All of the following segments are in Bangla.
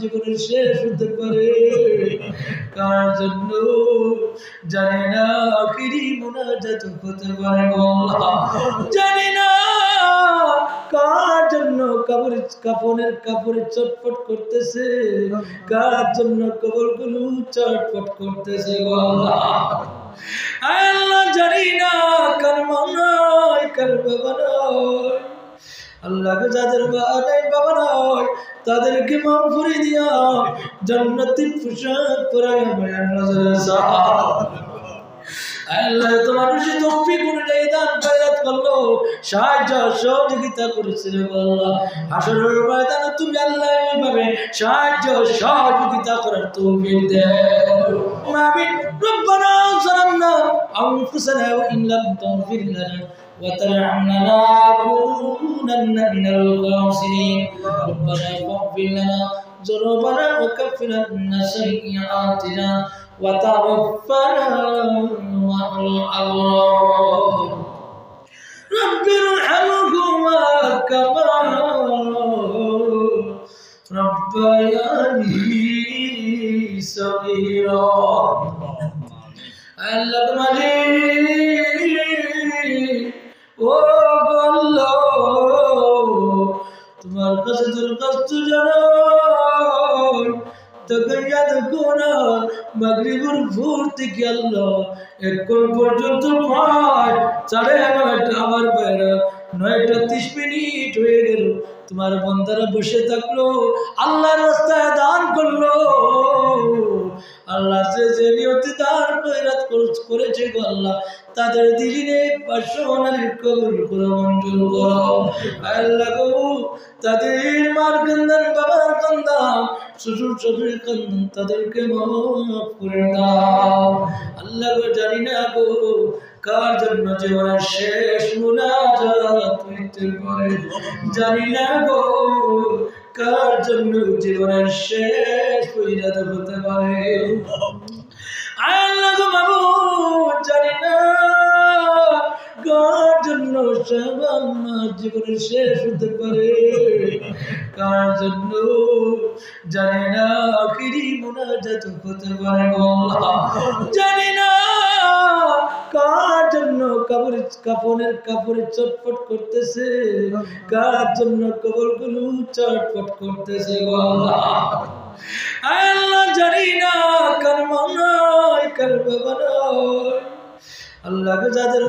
জীবনের শেষ হতে পারে কার জন্য জানি না হতে পারে জানি না কার জন্য কাপড় কাপড়ের কাপড়ে চটপট করতেছে কার জন্য কবরগুলো চটপট করতেছে আল্লাহ আল্লাহ জানি না কার মানায় কার বাবা নয় আল্লাহকে যাদের বানাই বাবা নয় তাদেরকে মাফ করে দিয়া জান্নাতি পোশাক পরায় মায়ের নজরে আল্লাহ তোমার সে তৌফিক অনুযায়ী দান খয়রাত করলো সাহায্য সহযোগিতা করেছিল আল্লাহ হাসরের ময়দানে তুমি আল্লাহ এইভাবে সাহায্য সহযোগিতা করার তৌফিক দেও আমিন রব্বানা জালামনা আনফুসানা ওয়া ইন লাম তাগফির লানা وترحمنا لنكونن من الخاسرين ربنا فاغفر لنا ذنوبنا وكفر عنا سيئاتنا وتوفنا مع الأبرار رب ارحمهما كما ربياني صغيرا আল্লাহ মালিক ও বল্লো তোমার কাছে দরখাস্ত জানাই তকইয়াত কোনা মাগরিবুর ভোর থেকে এখন পর্যন্ত প্রায় সাড়ে নয়টা আমার বেড়া, নয়টা তিরিশ মিনিট হয়ে গেল। তোমার বন্দারা বসে থাকল আল্লাহ রাস্তায় দান করল। আল্লাহ যে যে নিয়তি খয়রাত কর- করেছে গো আল্লাহ, তাদের দিলিনে পার্শ্বনালীর কবুল মঞ্জুর করো। আল্লাহ গো, তাদের মার বাবার শ্বশুর তাদেরকে মাফ করে দাও। আল্লাহ গো, জানি না গো, কার জন্য জীবনের শেষ মুনাজাত পারে। জানি না গো জন্য জীবনের শেষ পরিণত হতে পারে? কার জন্য জীবনের শেষ হতে পারে। কার জন্য? জানি না আখিরি মোনাজাত হতে পারে জানি না কাপড় চটপট করতেছে। কার জন্য কবরগুলো চটপট করতেছে আল্লাহ? জানি না কার কার আল্লাহকে যাদের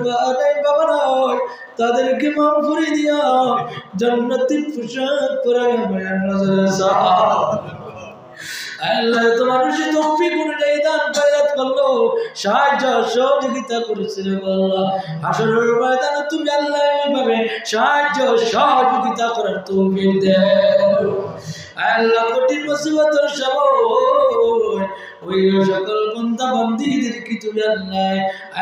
বাবা নয়, তাদেরকে মাফ করে দিয়া জান্নাতি পোশাক পরায় আল্লাহ তোমার সে দান খয়রাত করল, সাহায্য সহযোগিতা করেছিল তুমি আল্লাহ এইভাবে সাহায্য সহযোগিতা করার দেও। আল্লাহ, কঠিন মুসিবতের ওই সকল বন্ধা বন্দীদেরকে তুমি আল্লাহ?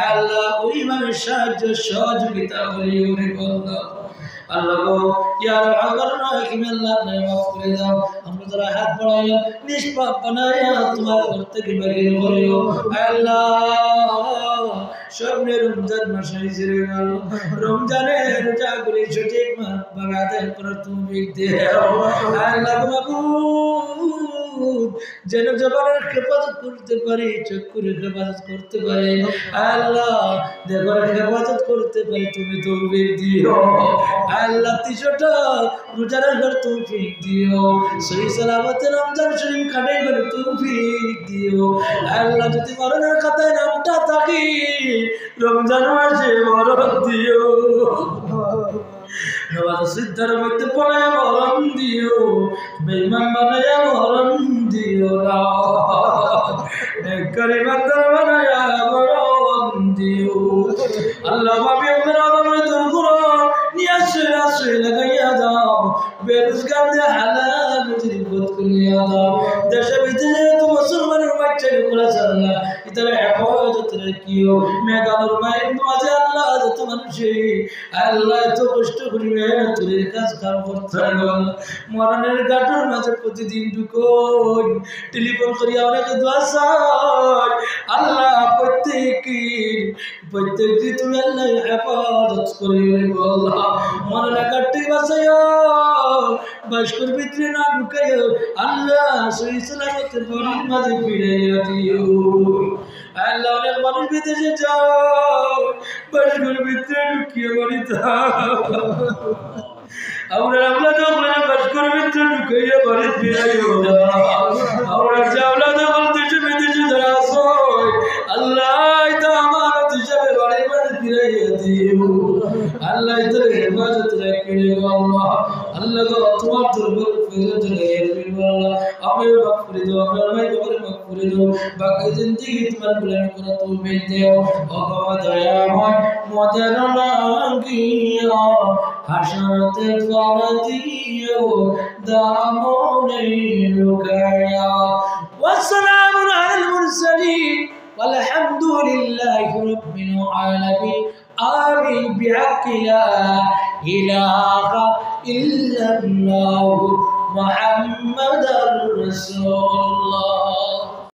আল্লাহ ওইভাবে সাহায্য সহযোগিতা করি আল্লাহ গো ইয়ার আগর রাহিম আল্লাহ নাই মাফ করে দাও। আমরা যারা হাত বাড়াইলাম নিষ্পাপ বানাইয়া তোমার ঘর থেকে বেরিয়ে করিও আল্লাহ, সামনে রমজান মাস এসে গেল রমজানের রোজা সঠিক আল্লাহ যেন জবানের হেফাজত করতে হেফাজত করতে আল্লাহ হেফাজত করতে তুমি তৌফিক দিও। আল্লাহ তিসটা রোজা রাখার তৌফিক দিও। সহি সালামতে রমজান শরীফ তৌফিক দিও। আল্লাহ, যদি মরণের খাতায় নামটা থাকি, রমজান মাসে মরণ দিও। সিদ্ধার মধ্যে পড়ে মরণ দিও। বেইমান বানায়া আল্লাহ ভাবি আমরা আমরা দেশে বিদেশে তো মুসলমানের বাচ্চা করে আল্লাহ ইতারা হেফাজত রাখিও মেঘানোর মায়ের মাঝে আল্লাহ যত মানুষে, আল্লাহ এত কষ্ট করিবে তোর কাজ কাম করতে মরণের গাঠুর মাঝে প্রতিদিন ঢুকোই টেলিফোন অনেকে আল্লাহ প্রত্যেকটি তুমি আল্লাহ মরণের বাঁচাইও। বাস্কর ভিতরে না ঢুকাইও আল্লাহ সই সালামতের বাড়ির মাঝে ফিরাইয়া দিও। আল্লাহ অনেক মানুষ বিদেশে যাও বাস্কর ভিতরে ঢুকিয়ে বাড়িতে আমরা আমরা যখন বাস্কর ভিতরে ঢুকাইয়া বাড়ি ফিরাইও আমরা যাওলা তোমার দরবার ফিরে চলে গেছে আল্লাহ আমি মাফ করে দাও আমার ভাই বাবার মাফ করে দাও বাকি জিন্দেগি তোমার গুলাম করা তুমি দেও ভগবান দয়াময় মদের লাগিয়া হাসরতে ফল দিও দামনে লুকায়া والسلام على المرسلين والحمد لله رب العالمين آمين بحق لا إله إلا الله محمد رسول الله.